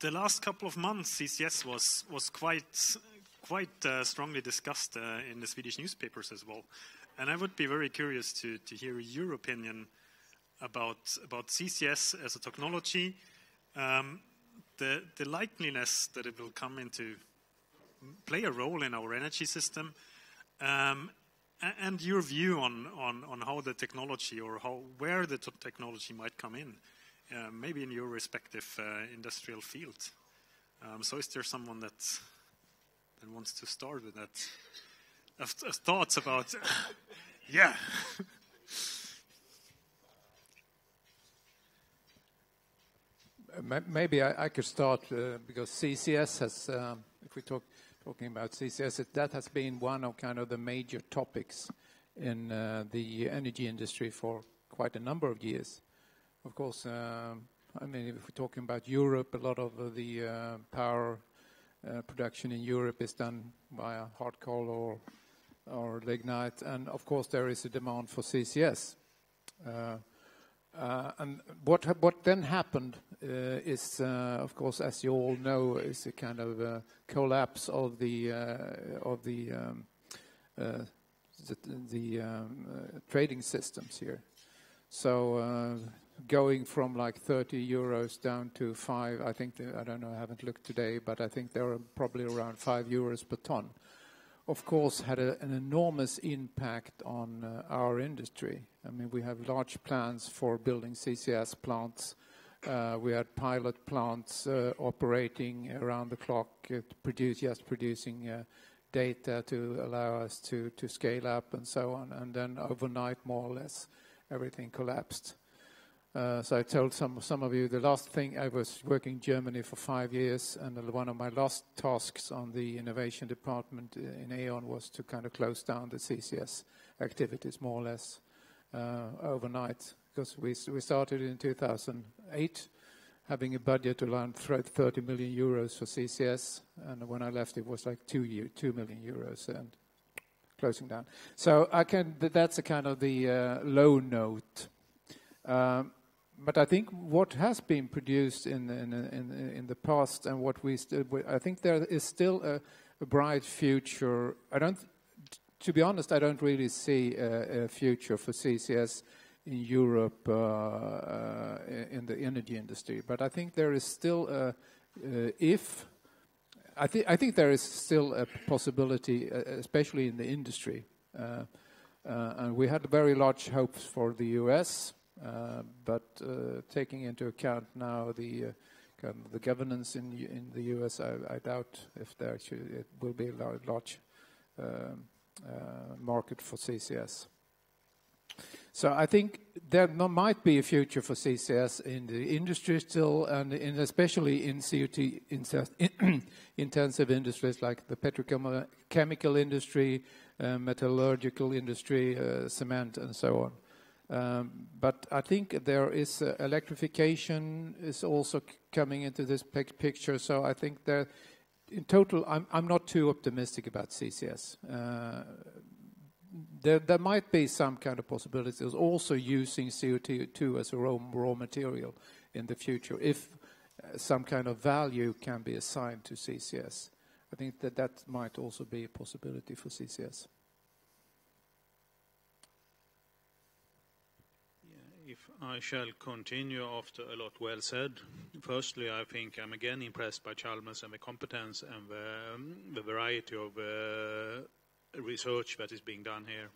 the last couple of months, CCS was was quite quite uh, strongly discussed uh, in the Swedish newspapers as well. And I would be very curious to, to hear your opinion about about CCS as a technology, um, the the likeliness that it will come into play a role in our energy system, um, and your view on, on, on how the technology or how where the technology might come in, maybe in your respective uh, industrial field. Um, so, is there someone that that wants to start with that? Of, thoughts about, yeah. Maybe I, I, could start uh, because CCS has, um, if we talk talking about CCS, that has been one of kind of the major topics in uh, the energy industry for quite a number of years. Of course, uh, I mean, if we're talking about Europe, a lot of the uh, power uh, production in Europe is done via hard coal or or lignite, and of course there is a demand for CCS. Uh, and what what then happened uh, is, uh, of course, as you all know, is a kind of collapse of the of the um, the, the um, trading systems here. So going from like 30 euros down to five, I think, I don't know, I haven't looked today, but I think they're probably around five euros per ton. Of course, had a, an enormous impact on uh, our industry. I mean, we have large plans for building CCS plants uh, we had pilot plants uh, operating around the clock, uh, produce, just producing data to allow us to, to scale up and so on. And then overnight, more or less, everything collapsed. Uh, so I told some some of you the last thing I was working in Germany for five years, and one of my last tasks on the innovation department in E.ON was to kind of close down the CCS activities more or less uh, overnight because we we started in 2008 having a budget around 30 million euros for CCS, and when I left, it was like 2 year, 2 million euros and closing down. So I can. That's a kind of the uh, low note. Um, but I think what has been produced in in in, in the past and what we still, I think there is still a, a, bright future. I don't. To be honest, I don't really see a, a future for CCS in Europe uh, uh, in the energy industry. But I think there is still a, uh, if I, th I, think there is still a possibility, especially in the industry. and we had very large hopes for the US, but taking into account now the kind of the governance in in the US, I, doubt if there should, it will be a large um, uh, market for CCS. So I think there might be a future for CCS in the industry still, and in especially in CO2 intensive industries like the petrochemical industry, uh, metallurgical industry, uh, cement, and so on. Um, but I think there is uh, electrification is also coming into this picture. So I think that in total, I'm, I'm not too optimistic about CCS. Uh, there, there might be some kind of possibilities also using CO2 as a raw, raw material in the future if uh, some kind of value can be assigned to CCS. I think that that might also be a possibility for CCS. If I shall continue after a lot well said. Firstly, I think I'm again impressed by Chalmers and the competence and the, um, the variety of uh, research that is being done here.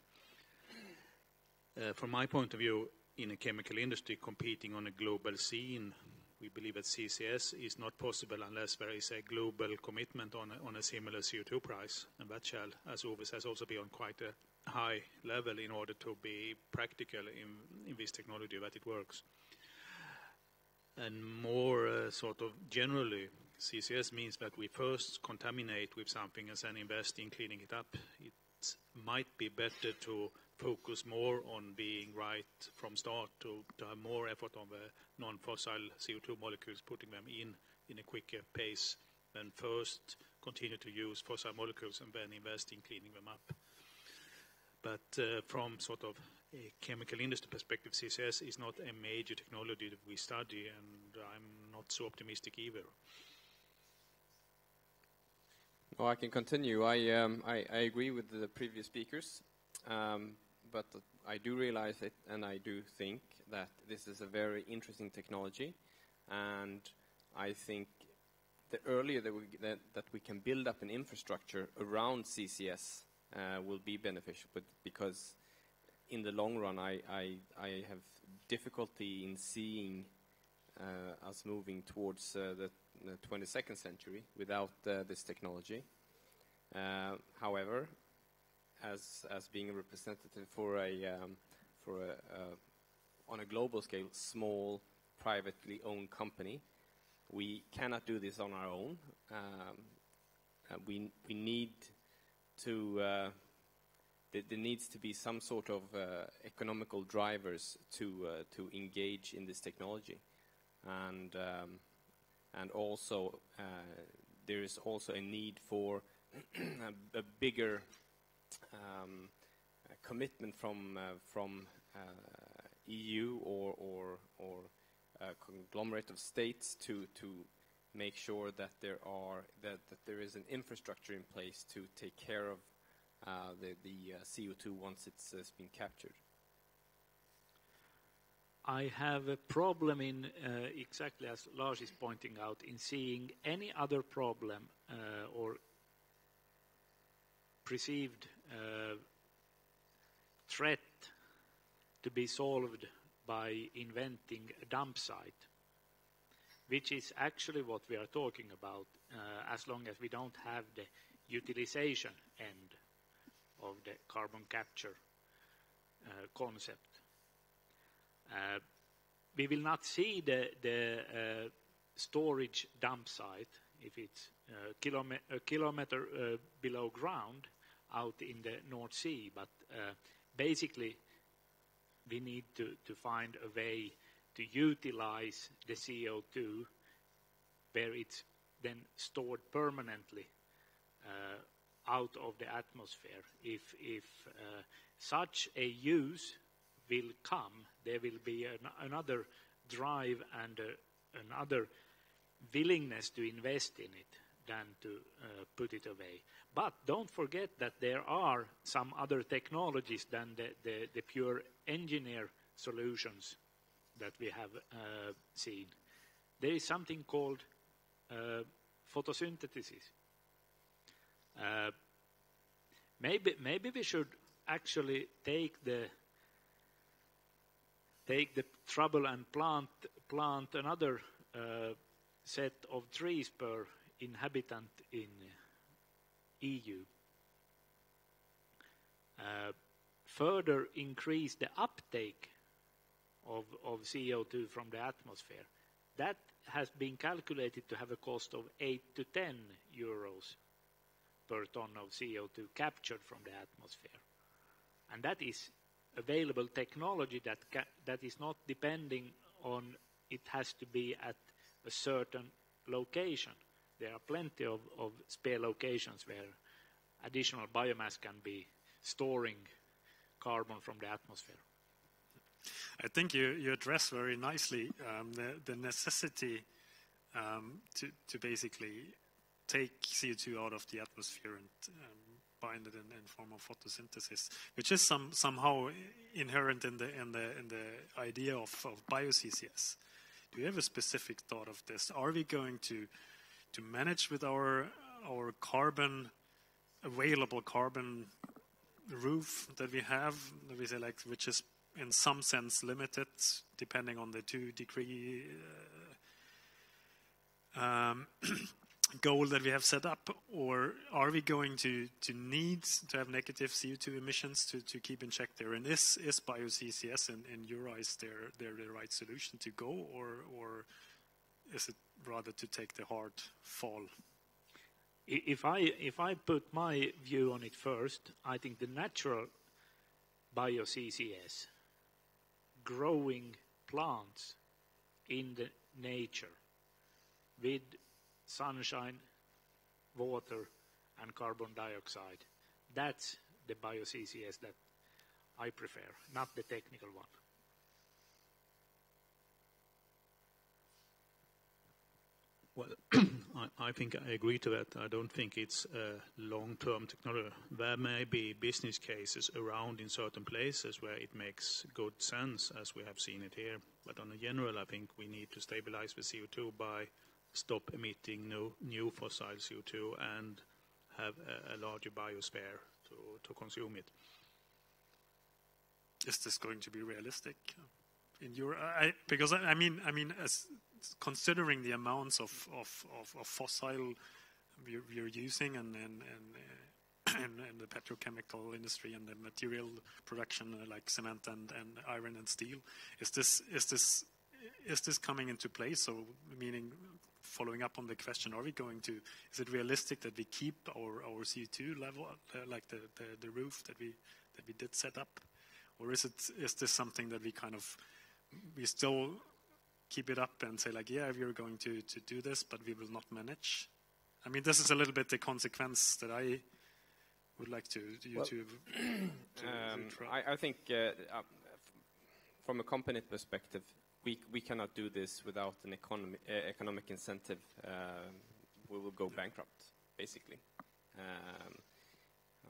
Uh, from my point of view, in a chemical industry competing on a global scene, we believe that CCS is not possible unless there is a global commitment on a, on a similar CO2 price, and that shall, as always, has also been on quite a high level in order to be practical in, in this technology that it works. And more uh, sort of generally, CCS means that we first contaminate with something and then invest in cleaning it up. It might be better to focus more on being right from start to, to have more effort on the non-fossil CO2 molecules, putting them in in a quicker pace than first continue to use fossil molecules and then invest in cleaning them up. But uh, from sort of a chemical industry perspective, CCS is not a major technology that we study, and I'm not so optimistic either. Oh, I can continue. I, um, I, I, agree with the previous speakers, um, but I do realize it, and I do think that this is a very interesting technology, and I think the earlier that we, that we can build up an infrastructure around CCS uh, will be beneficial, but because in the long run, I, I, I have difficulty in seeing uh, us moving towards uh, the, the, 22nd century without uh, this technology. Uh, however, as, as being a representative for a, um, for a, on a global scale, small, privately owned company, we cannot do this on our own. Um, uh, we, we need to, uh, there, needs to be some sort of uh, economical drivers to, uh, to engage in this technology. And, um, and also, uh, there is also a need for a, a, bigger um, commitment from, uh, from EU or, or, or conglomerate of states to, to make sure that there are that, that there is an infrastructure in place to take care of uh, the, the uh, CO2 once it's, uh, it's been captured. I have a problem in uh, exactly as Lars is pointing out in seeing any other problem uh, or perceived uh, threat to be solved by inventing a dump site, which is actually what we are talking about uh, as long as we don't have the utilization end of the carbon capture uh, concept. Uh, we will not see the, the uh, storage dump site if it's uh, kilome a kilometer uh, below ground out in the North Sea, but basically we need to, to find a way to utilize the CO2 where it's then stored permanently uh, out of the atmosphere. If, if uh, such a use will come, there will be an, another drive and uh, another willingness to invest in it than to uh, put it away. But don't forget that there are some other technologies than the, the, the pure engineer solutions that we have uh, seen. There is something called uh, photosynthesis. Uh, maybe, maybe we should actually take the take the trouble and plant plant another uh, set of trees per inhabitant in EU. Uh, further increase the uptake of, of CO2 from the atmosphere. That has been calculated to have a cost of 8 to 10 euros per ton of CO2 captured from the atmosphere. And that is available technology that, that is not depending on it has to be at a certain location. There are plenty of spare locations where additional biomass can be storing carbon from the atmosphere. I think you, you address very nicely um, the, the necessity um, to, to basically take CO2 out of the atmosphere and um, bind it in, in form of photosynthesis, which is some, somehow inherent in the, in the, in the idea of, of bio-CCS. Do you have a specific thought of this? Are we going to, to manage with our, our carbon, available carbon roof that we have, that we say like, which is in some sense limited, depending on the two degree uh, um, goal that we have set up, or are we going to, to need to have negative CO2 emissions to, to keep in check there? And is, is bio-CCS in, in your eyes there, there the right solution to go, or, or is it rather to take the hard fall? If I, if I put my view on it first, I think the natural bio-CCS, growing plants in the nature with sunshine, water, and carbon dioxide. That's the bio-CCS that I prefer, not the technical one. Well, I, think I agree to that. I don't think it's a long-term technology. There may be business cases around in certain places where it makes good sense, as we have seen it here. But on a general, I think we need to stabilize the CO2 by stop emitting no, new fossil CO2 and have a, a larger biosphere to, to consume it. Is this going to be realistic in your? I, because I, I mean, I mean, as considering the amounts of, of, of, of fossil we're, we're, using and, and, and, uh, and, the petrochemical industry and the material production uh, like cement and, and iron and steel, is this, is this, is this coming into play? So meaning following up on the question, are we going to, is it realistic that we keep our, our CO2 level, uh, like the, the, the roof that we, that we did set up? Or is it, is this something that we kind of, we still keep it up and say like, yeah, we are going to, to do this, but we will not manage? I mean, this is a little bit the consequence that I would like to you well, to. to um, I, I, think uh, uh, from a company perspective, we we cannot do this without an economy, uh, economic incentive. Um, we will go bankrupt, basically. Um,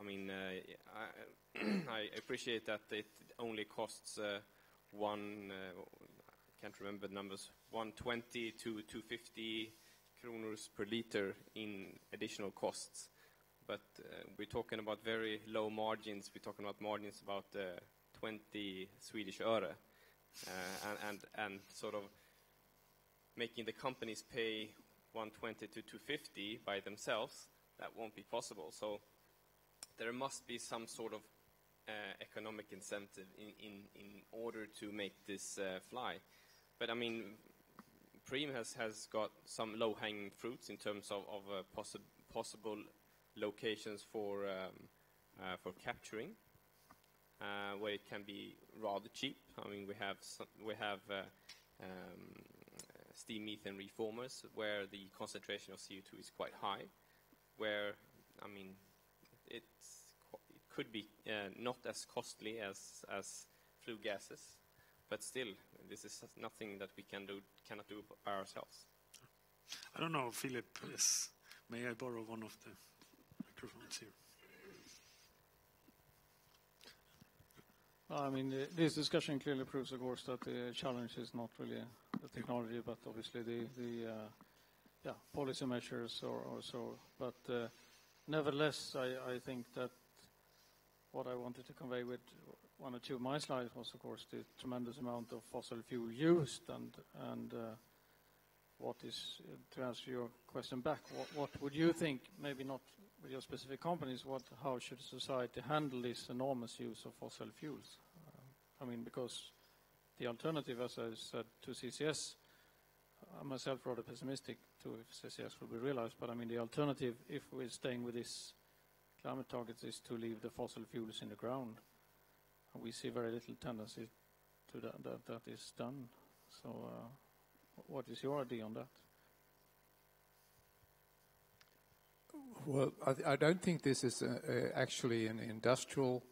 I mean, uh, I, I, appreciate that it only costs uh, I can't remember the numbers, 120 to 250 kronors per liter in additional costs. But uh, we're talking about very low margins. We're talking about margins about uh, 20 Swedish öre. Uh, and, and, and sort of making the companies pay 120 to 250 by themselves, that won't be possible. So there must be some sort of uh, economic incentive in, in, in order to make this uh, fly. But I mean, Preem has, has got some low-hanging fruits in terms of, of uh, possi possible locations for, um, uh, for capturing, uh, where it can be rather cheap. I mean, we have, some, we have uh, um, steam methane reformers where the concentration of CO2 is quite high, where, I mean, it's, it could be uh, not as costly as, as flue gases, but still, this is nothing that we can do, cannot do by ourselves. I don't know, Philip, is, may I borrow one of the microphones here? I mean, this discussion clearly proves, of course, that the challenge is not really the technology, but obviously the, the uh, yeah, policy measures or, or so. But uh, nevertheless, I, I think that what I wanted to convey with one or two of my slides was, of course, the tremendous amount of fossil fuel used and, and uh, what is, to answer your question back, what, what, would you think, maybe not with your specific companies, what, how should society handle this enormous use of fossil fuels? Uh, I mean, because the alternative, as I said, to CCS, I'm myself rather pessimistic to if CCS will be realized, but I mean, the alternative, if we're staying with this climate targets, is to leave the fossil fuels in the ground we see very little tendency to that that, that is done. So, uh, what is your idea on that? Well, I, I don't think this is a, a, actually an industrial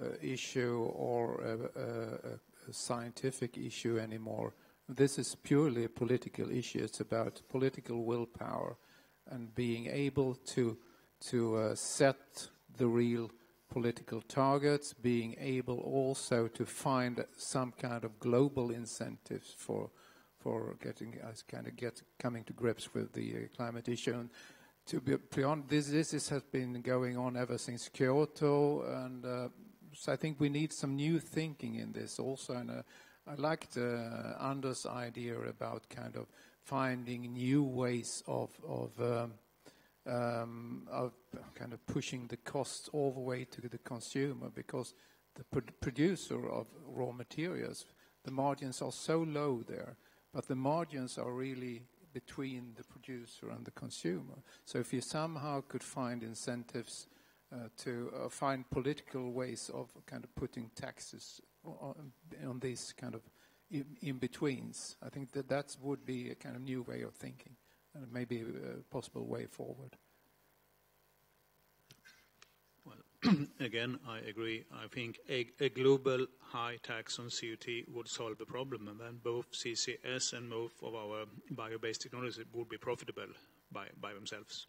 uh, issue or a, a, scientific issue anymore. This is purely a political issue. It's about political willpower and being able to to uh, set the real political targets, being able also to find some kind of global incentives for for getting us kind of get coming to grips with the uh, climate issue. And to be beyond this, this has been going on ever since Kyoto, and uh, so I think we need some new thinking in this also. And uh, I liked uh, Anders' idea about kind of finding new ways of of um, of kind of pushing the costs all the way to the consumer because the producer of raw materials, the margins are so low there, but the margins are really between the producer and the consumer. So if you somehow could find incentives uh, to uh, find political ways of kind of putting taxes on, on these kind of in-betweens, I think that that would be a kind of new way of thinking and maybe a possible way forward. Well, again, I agree. I think a, a global high tax on CO2 would solve the problem, and then both CCS and most of our bio-based technologies would be profitable by, by themselves.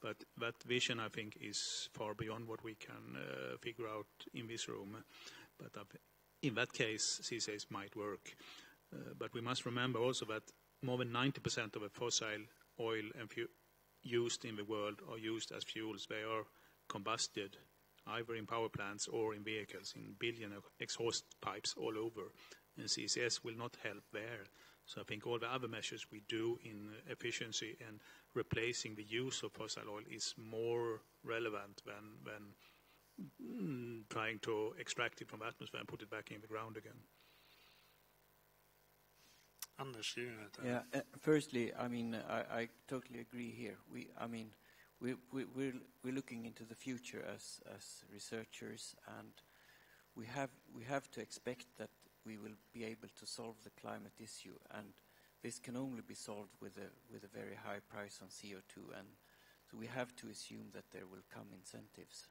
But that vision, I think, is far beyond what we can uh, figure out in this room. But in that case, CCS might work. Uh, but we must remember also that more than 90% of the fossil oil and used in the world are used as fuels. They are combusted either in power plants or in vehicles, in billion exhaust pipes all over. And CCS will not help there. So I think all the other measures we do in efficiency and replacing the use of fossil oil is more relevant than, than mm, trying to extract it from the atmosphere and put it back in the ground again. Anders, you Yeah. Uh, firstly, I mean, I, I, totally agree here. We, I mean, we, we, we're, we're looking into the future as, as researchers, and we have, we have to expect that we will be able to solve the climate issue, and this can only be solved with a, with a very high price on CO2, and so we have to assume that there will come incentives.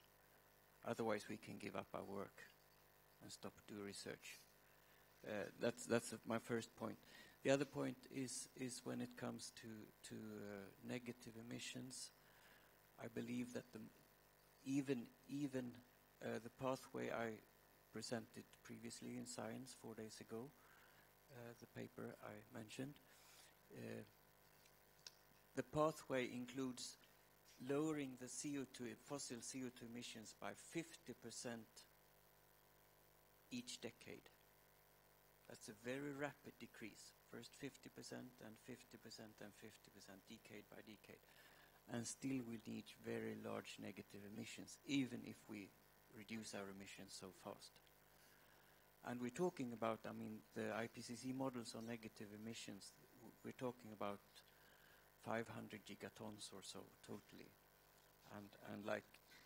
Otherwise, we can give up our work and stop doing research. Uh, that's that's my first point. The other point is is when it comes to to uh, negative emissions. I believe that the, even even uh, the pathway I presented previously in Science four days ago, uh, the paper I mentioned, uh, the pathway includes lowering the CO2 fossil CO2 emissions by 50% each decade. That's a very rapid decrease first 50% and 50% and 50% decade by decade. And still we need very large negative emissions, even if we reduce our emissions so fast. And we're talking about, I mean, the IPCC models on negative emissions, we're talking about 500 gigatons or so totally. And, and like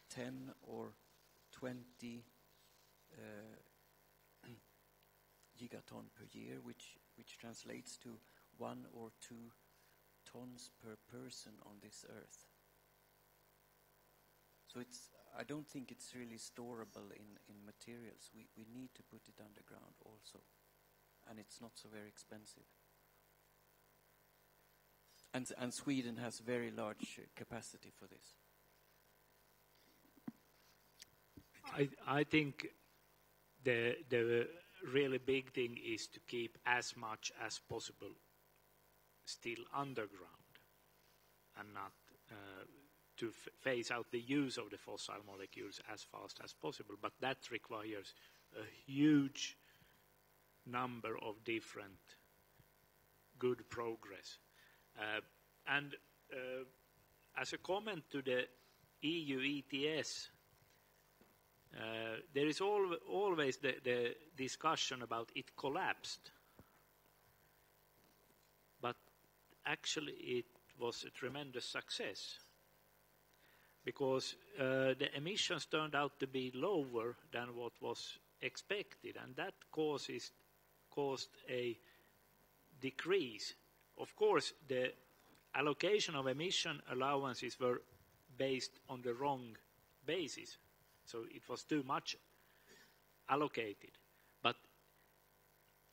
10 or 20 uh, gigaton per year, which which translates to one or two tons per person on this earth. So it's, I don't think it's really storable in, in materials. We, we need to put it underground also. And it's not so very expensive. And, and Sweden has very large capacity for this. I, I think the, the really big thing is to keep as much as possible still underground and not uh, to phase out the use of the fossil molecules as fast as possible. But that requires a huge number of different good progress. Uh, and uh, as a comment to the EU ETS, uh, there is al always the, the, discussion about it collapsed. But actually, it was a tremendous success because uh, the emissions turned out to be lower than what was expected, and that causes, caused a decrease. Of course, the allocation of emission allowances were based on the wrong basis so it was too much allocated. But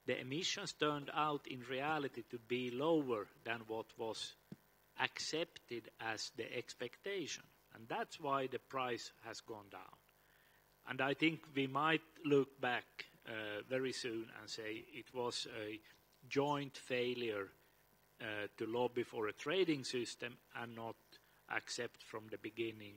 the emissions turned out in reality to be lower than what was accepted as the expectation. And that's why the price has gone down. And I think we might look back uh, very soon and say it was a joint failure uh, to lobby for a trading system and not accept from the beginning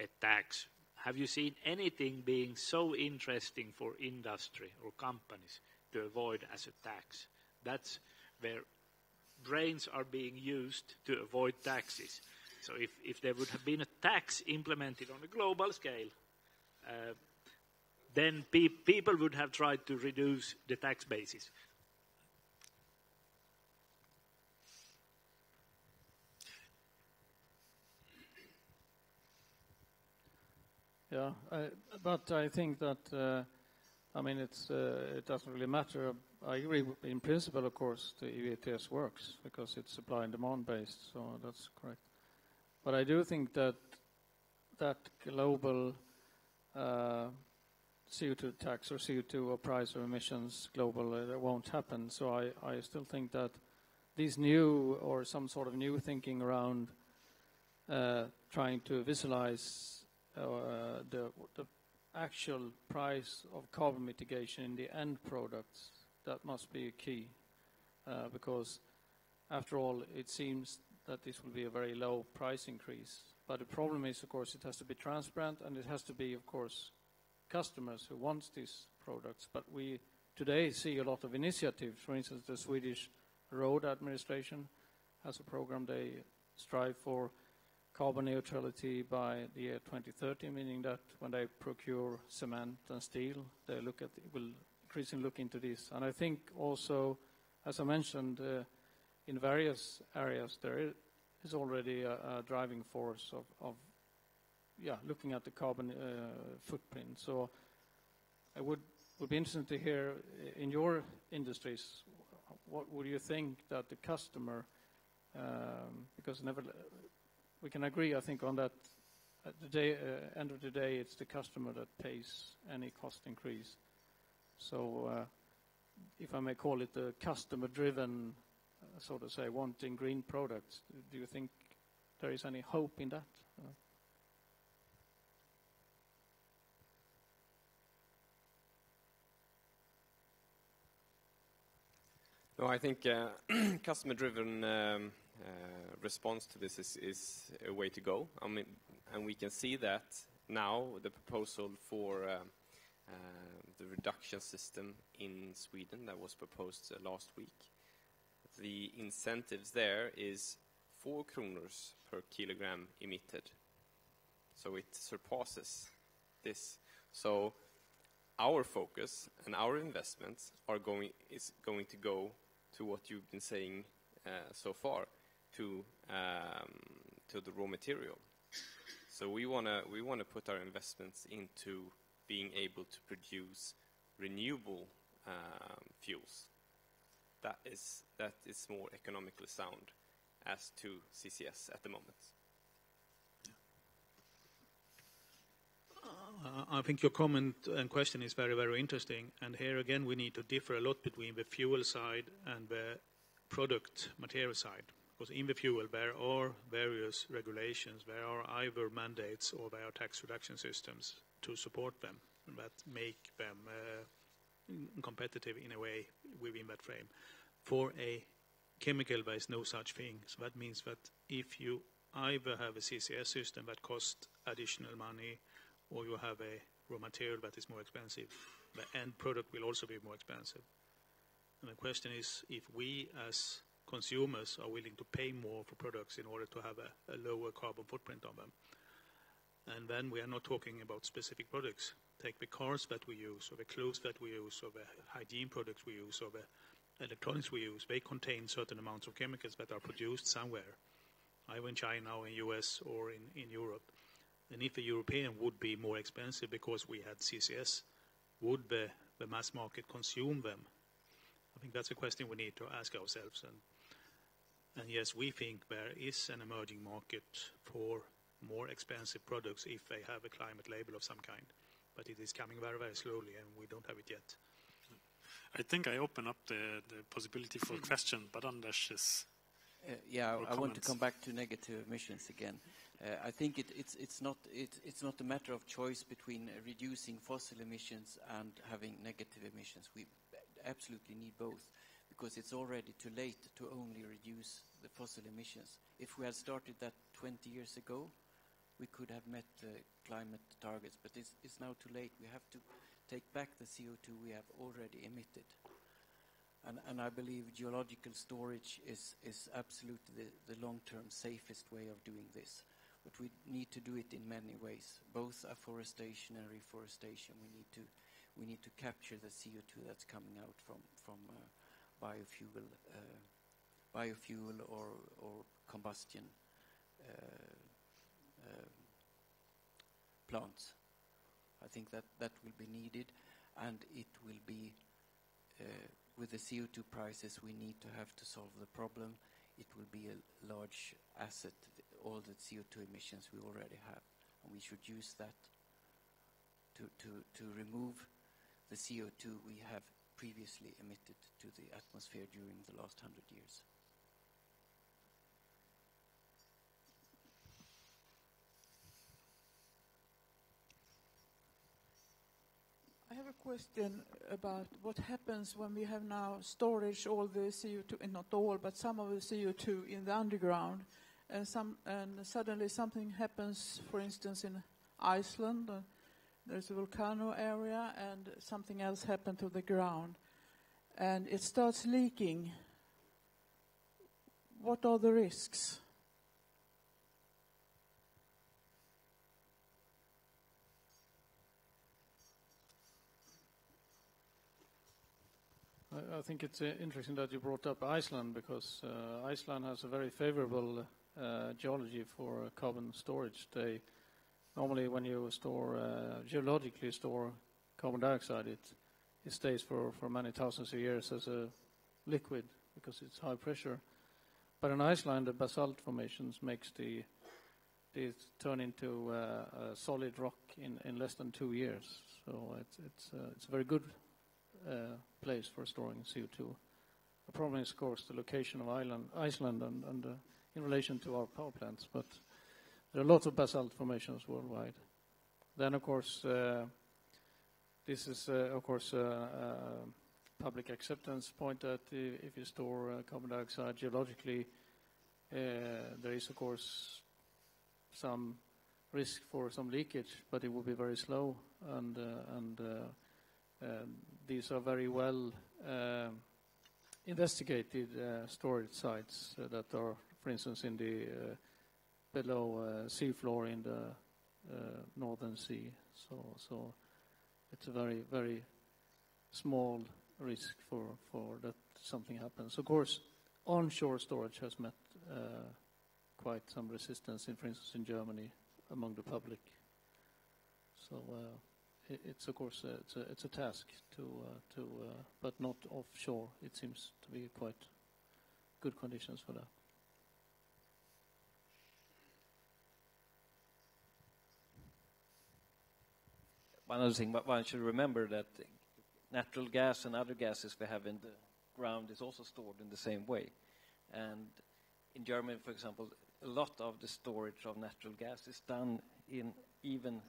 a tax. Have you seen anything being so interesting for industry or companies to avoid as a tax? That's where brains are being used to avoid taxes. So if, if there would have been a tax implemented on a global scale, uh, then pe people would have tried to reduce the tax basis. Yeah, I, but I think that, uh, I mean, it's, uh, it doesn't really matter. I agree in principle, of course, the ETS works because it's supply and demand based, so that's correct. But I do think that that global uh, CO2 tax or CO2 or price of emissions global, uh, that won't happen. So I, I still think that these new or some sort of new thinking around uh, trying to visualize the, the actual price of carbon mitigation in the end products, that must be a key. Uh, because after all, it seems that this will be a very low price increase. But the problem is, of course, it has to be transparent and it has to be, of course, customers who want these products. But we today see a lot of initiatives. For instance, the Swedish Road Administration has a program. They strive for carbon neutrality by the year 2030, meaning that when they procure cement and steel, they look at will increasingly look into this. And I think also, as I mentioned, uh, in various areas there is already a, a driving force of, of, yeah, looking at the carbon uh, footprint. So I would would be interested to hear in your industries what would you think that the customer, um, because never we can agree, I think, on that. At the day, uh, end of the day, it's the customer that pays any cost increase. So, uh, if I may call it a customer-driven, uh, so to say, wanting green products, do you think there is any hope in that? No, I think uh, customer-driven um, response to this is, is, a way to go. I mean, and we can see that now the proposal for uh, uh the reduction system in Sweden that was proposed uh, last week. The incentives there is four kronors per kilogram emitted. So it surpasses this. So our focus and our investments are going is going to go to what you've been saying uh, so far, to um, to the raw material. So we wanna we wanna put our investments into being able to produce renewable um, fuels. That is that is more economically sound as to CCS at the moment. Uh, I think your comment and question is very, very interesting. And here again, we need to differ a lot between the fuel side and the product material side. Because in the fuel, there are various regulations, there are either mandates or there are tax reduction systems to support them that make them uh, competitive in a way within that frame. For a chemical, there is no such thing. So that means that if you either have a CCS system that costs additional money or you have a raw material that is more expensive, the end product will also be more expensive. And the question is if we as consumers are willing to pay more for products in order to have a, a lower carbon footprint on them. And then we are not talking about specific products. Take the cars that we use, or the clothes that we use, or the hygiene products we use, or the electronics we use. They contain certain amounts of chemicals that are produced somewhere, either in China or in the US or in, in Europe. And if a European would be more expensive because we had CCS, would the, the mass market consume them? I think that's a question we need to ask ourselves. And, and yes, we think there is an emerging market for more expensive products if they have a climate label of some kind. But it is coming very, very slowly, and we don't have it yet. I think I open up the, the possibility for a question, but Anders is. Uh, yeah, I want to come back to negative emissions again. Uh, I think it, it's, it's, not, it, it's not a matter of choice between uh, reducing fossil emissions and having negative emissions. We absolutely need both because it's already too late to only reduce the fossil emissions. If we had started that 20 years ago, we could have met the climate targets, but it's, it's now too late. We have to take back the CO2 we have already emitted. And, and I believe geological storage is, is absolutely the, the long-term safest way of doing this. But we need to do it in many ways, both afforestation and reforestation. We need to we need to capture the CO2 that's coming out from from uh, biofuel, uh, biofuel or or combustion uh, uh, plants. I think that that will be needed, and it will be with the CO2 prices we need to have to solve the problem. It will be a large asset all the CO2 emissions we already have. and we should use that to, to, to remove the CO2 we have previously emitted to the atmosphere during the last hundred years. I have a question about what happens when we have now storage all the CO2, and not all, but some of the CO2 in the underground, and, some, and suddenly something happens, for instance, in Iceland, uh, there's a volcano area, and something else happened to the ground, and it starts leaking. What are the risks? I, think it's uh, interesting that you brought up Iceland because uh, Iceland has a very favorable uh, geology for carbon storage. They normally, when you store uh, geologically store carbon dioxide, it it stays for, for many thousands of years as a liquid because it's high pressure. But in Iceland, the basalt formations makes the it turn into uh, a solid rock in, in less than two years. So it's it's uh, it's a very good uh, place for storing CO2. The problem is, of course, the location of Iceland and, and uh, in relation to our power plants. But there are lots of basalt formations worldwide. Then, of course, uh, this is, uh, of course, uh, public acceptance point that if you store carbon dioxide geologically, there is, of course, some risk for some leakage, but it will be very slow and and um, these are very well investigated storage sites that are, for instance, in the below sea floor in the Northern Sea. So it's a very, very small risk for for that something happens. Of course, onshore storage has met quite some resistance, for instance, in Germany among the public. So it's of course uh, it's a, it's a task to uh, to uh, but not offshore. It seems to be quite good conditions for that. One other thing, one should remember that natural gas and other gases we have in the ground is also stored in the same way. And in Germany, for example, a lot of the storage of natural gas is done in even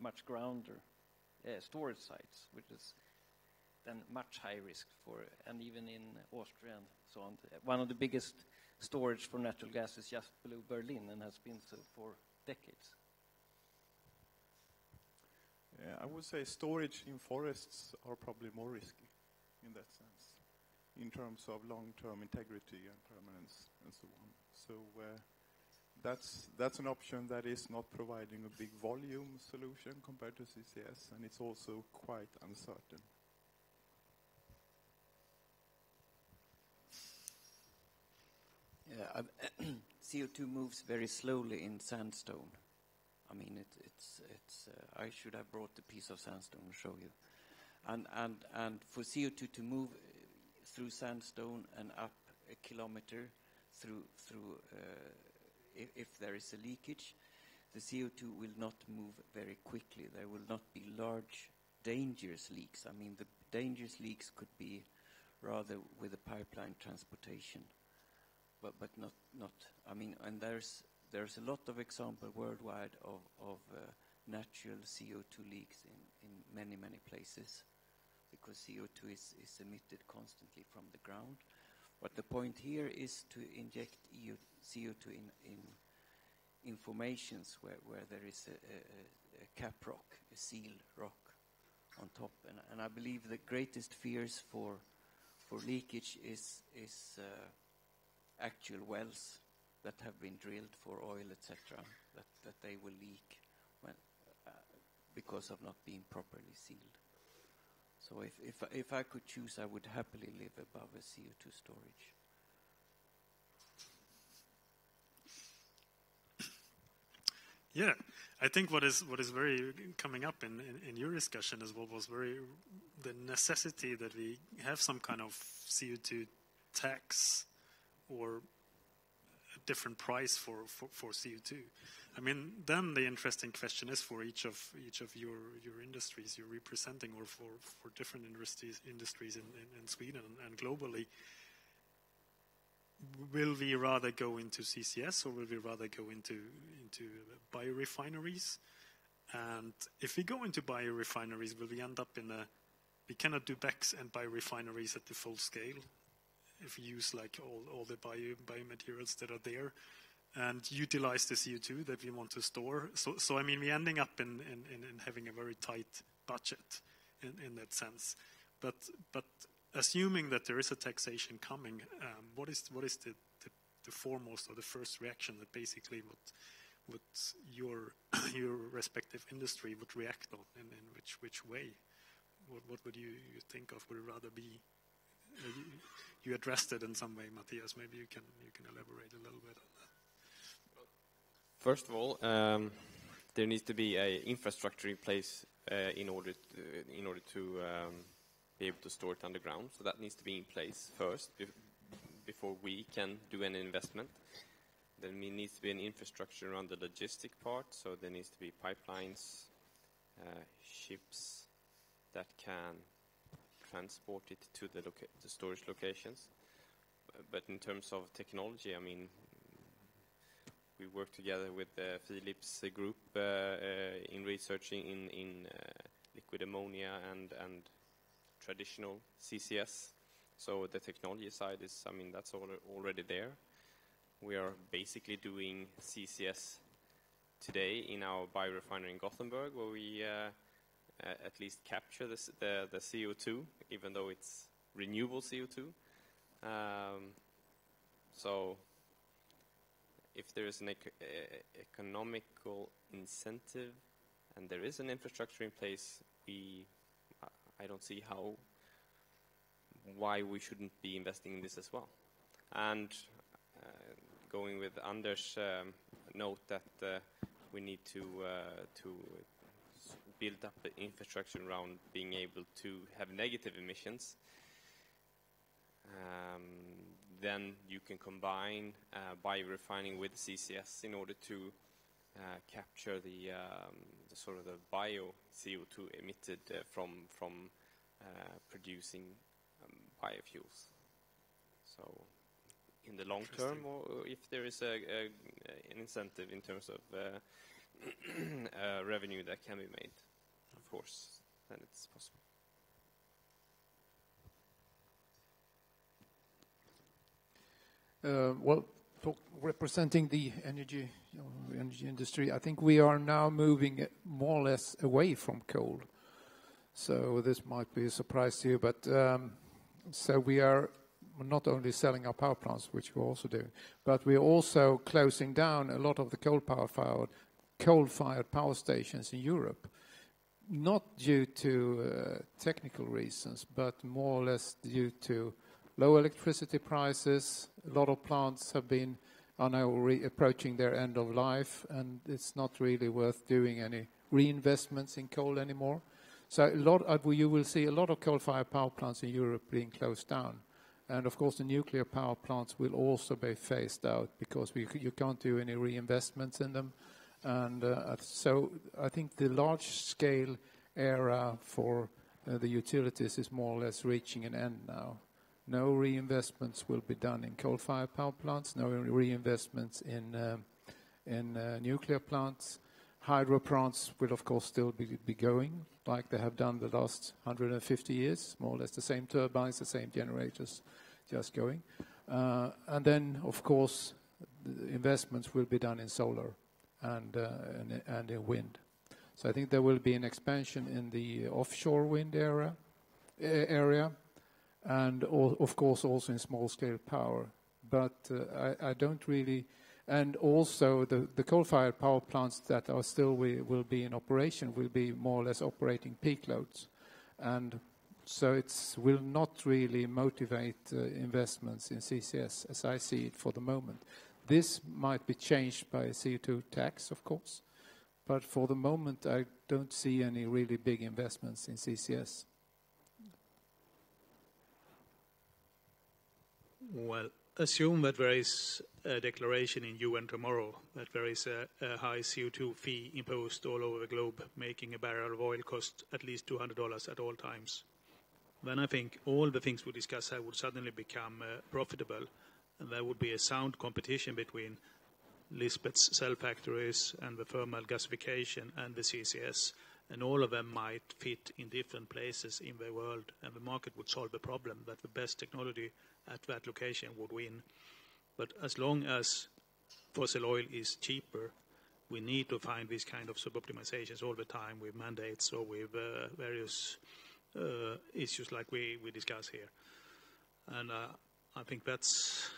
much grounder uh, storage sites, which is then much high risk for, and even in Austria and so on. One of the biggest storage for natural gas is just below Berlin and has been so for decades. I would say storage in forests are probably more risky in that sense, in terms of long-term integrity and permanence and so on. So uh, that's that's an option that is not providing a big volume solution compared to CCS, and it's also quite uncertain. Yeah, CO2 moves very slowly in sandstone. I mean, it, it's it's. Uh, I should have brought the piece of sandstone to show you, and and and for CO2 to move through sandstone and up a kilometer through through. Uh, if, if there is a leakage, the CO2 will not move very quickly. There will not be large, dangerous leaks. I mean, the dangerous leaks could be rather with the pipeline transportation, but but not not. I mean, and there's there's a lot of example worldwide of of uh, natural CO2 leaks in in many many places, because CO2 is is emitted constantly from the ground. But the point here is to inject EU CO2 in, in informations where, where there is a, a, a, cap rock, a seal rock on top. And, and I believe the greatest fears for, for leakage is, is uh, actual wells that have been drilled for oil, etc., that, that they will leak when, uh, because of not being properly sealed. So if, if, if I could choose, I would happily live above a CO2 storage. Yeah, I think what is what is very coming up in, in, in, your discussion is what was very the necessity that we have some kind of CO2 tax or different price for, for, for CO2. I mean, then the interesting question is for each of each of your your industries you're representing, or for, for different industries industries in, in, in Sweden and globally. Will we rather go into CCS or will we rather go into into biorefineries? And if we go into biorefineries, will we end up in a we cannot do BECCS and biorefineries at the full scale if we use like all, all the bio, biomaterials that are there and utilize the CO2 that we want to store. So, so I mean, we're ending up in, in, in having a very tight budget in, in that sense. But, but assuming that there is a taxation coming, um, what is, what is the, the, the, foremost or the first reaction that basically what, what your, your respective industry would react on and in which, which way? What, what would you, you think of? Would it rather be uh, you, addressed it in some way, Matthias. Maybe you can you can elaborate a little bit on that. First of all, um, there needs to be a infrastructure in place uh, in order to, in order to um, be able to store it underground. So that needs to be in place first be before we can do any investment. Then there needs to be an infrastructure around the logistic part. So there needs to be pipelines, uh, ships that can transport it to the, the storage locations. But in terms of technology, I mean, we work together with the Philips group uh, uh, in researching in, in uh, liquid ammonia and, and traditional CCS. So the technology side is, I mean, that's already there. We are basically doing CCS today in our biorefinery in Gothenburg, where we uh, at least capture the, the, the, CO2, even though it's renewable CO2. Um, so if there is an ec economical incentive and there is an infrastructure in place, we, I don't see how, why we shouldn't be investing in this as well. And uh, going with Anders' um, note that uh, we need to uh, to build up the infrastructure around being able to have negative emissions. Um, then you can combine uh, biorefining with CCS in order to uh, capture the, um, the, sort of the bio CO2 emitted uh, from from uh, producing um, biofuels. So, in the long term, or if there is a, a, an incentive in terms of uh, uh, revenue that can be made, course, then it's possible. Uh, well, representing the energy, you know, energy industry, I think we are now moving more or less away from coal. So this might be a surprise to you, but um, so we are not only selling our power plants, which we are also do, but we're also closing down a lot of the coal power fired coal-fired power stations in Europe, not due to uh, technical reasons, but more or less due to low electricity prices. A lot of plants have been are now approaching their end of life, and it's not really worth doing any reinvestments in coal anymore. So a lot of, you will see a lot of coal-fired power plants in Europe being closed down. And of course, the nuclear power plants will also be phased out because we, you can't do any reinvestments in them. And uh, so I think the large-scale era for uh, the utilities is more or less reaching an end now. No reinvestments will be done in coal-fired power plants, no reinvestments in um, in uh, nuclear plants. Hydro plants will, of course, still be, be going like they have done the last 150 years, more or less the same turbines, the same generators, just going. Uh, and then, of course, the investments will be done in solar and, uh, and, and in wind. So I think there will be an expansion in the offshore wind area, area and of course also in small-scale power. But uh, I don't really... And also the the coal-fired power plants that are still we, will be in operation will be more or less operating peak loads. And so it will not really motivate uh, investments in CCS as I see it for the moment. This might be changed by a CO2 tax, of course, but for the moment, I don't see any really big investments in CCS. Well, assume that there is a declaration in UN tomorrow that there is a, a, high CO2 fee imposed all over the globe, making a barrel of oil cost at least $200 at all times. Then I think all the things we discuss here would suddenly become uh, profitable, there would be a sound competition between Lisbeth's cell factories and the thermal gasification and the CCS, and all of them might fit in different places in the world, and the market would solve the problem that the best technology at that location would win. But as long as fossil oil is cheaper, we need to find these kind of sub-optimizations all the time with mandates or with uh, various uh, issues like we, we discuss here. And uh, I think that's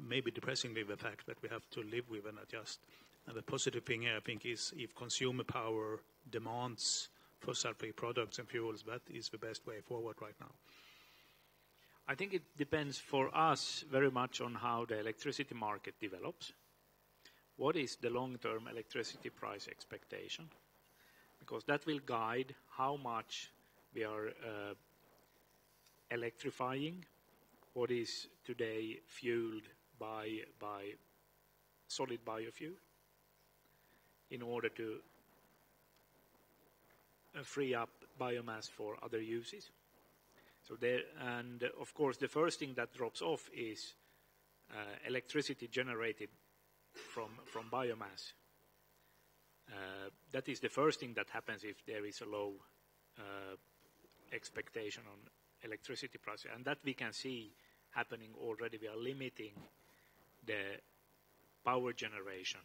maybe depressingly the fact that we have to live with and adjust. And the positive thing here, I think, is if consumer power demands fossil-free products and fuels, that is the best way forward right now. I think it depends for us very much on how the electricity market develops. What is the long-term electricity price expectation? Because that will guide how much we are uh, electrifying what is today fueled by, by solid biofuel in order to uh, free up biomass for other uses. So there, and uh, of course, the first thing that drops off is uh, electricity generated from from biomass. Uh, that is the first thing that happens if there is a low uh, expectation on electricity price, and that we can see happening already. We are limiting the power generation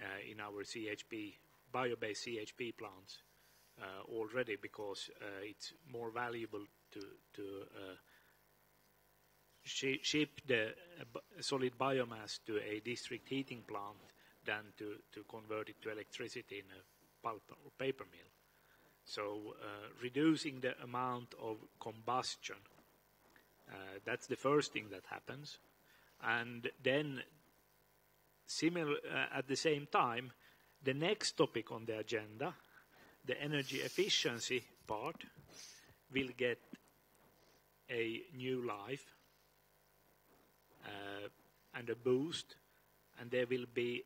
uh, in our CHP bio-based CHP plants uh, already because uh, it's more valuable to ship the solid biomass to a district heating plant than to, convert it to electricity in a pulp or paper mill. So reducing the amount of combustion, that's the first thing that happens. And then similar, uh, at the same time, the next topic on the agenda the energy efficiency part will get a new life uh, and a boost, and there will be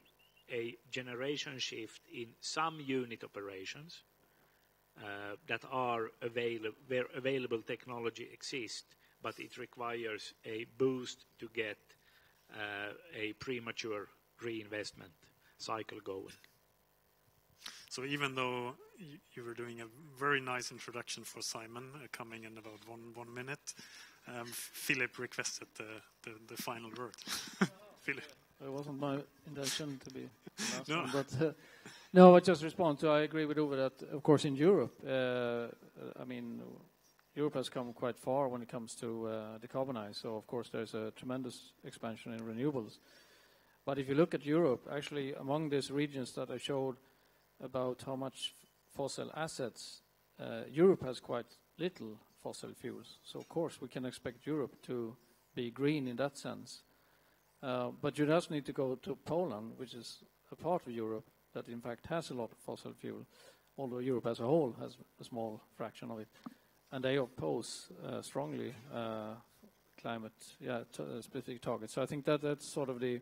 a generation shift in some unit operations uh, that are available, where available technology exists, but it requires a boost to get a premature reinvestment cycle going. So even though you were doing a very nice introduction for Simon, uh, coming in about one, one minute, um, Philip requested the, the, the final word. Philip. It wasn't my intention to be last no. one, but uh, no, I just respond to. I agree with Uwe that, of course, in Europe, uh, I mean, Europe has come quite far when it comes to uh, decarbonize. So, of course, there's a tremendous expansion in renewables. But if you look at Europe, actually, among these regions that I showed, about how much fossil assets. Uh, Europe has quite little fossil fuels, so of course we can expect Europe to be green in that sense. Uh, but you just need to go to Poland, which is a part of Europe that in fact has a lot of fossil fuel, although Europe as a whole has a small fraction of it. And they oppose uh, strongly uh, climate yeah, uh, specific targets. So I think that that's sort of the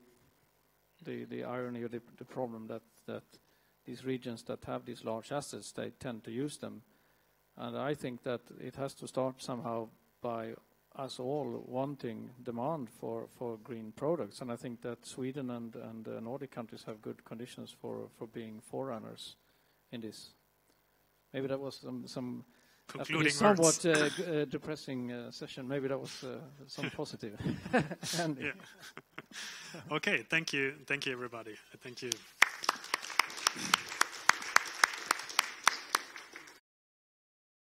the, the irony or the, the problem that, that these regions that have these large assets, they tend to use them. And I think that it has to start somehow by us all wanting demand for, for green products. And I think that Sweden and, and the Nordic countries have good conditions for, for being forerunners in this. Maybe that was some, some concluding somewhat uh, uh, depressing uh, session. Maybe that was uh, some positive. Okay, thank you, thank you, everybody. Thank you.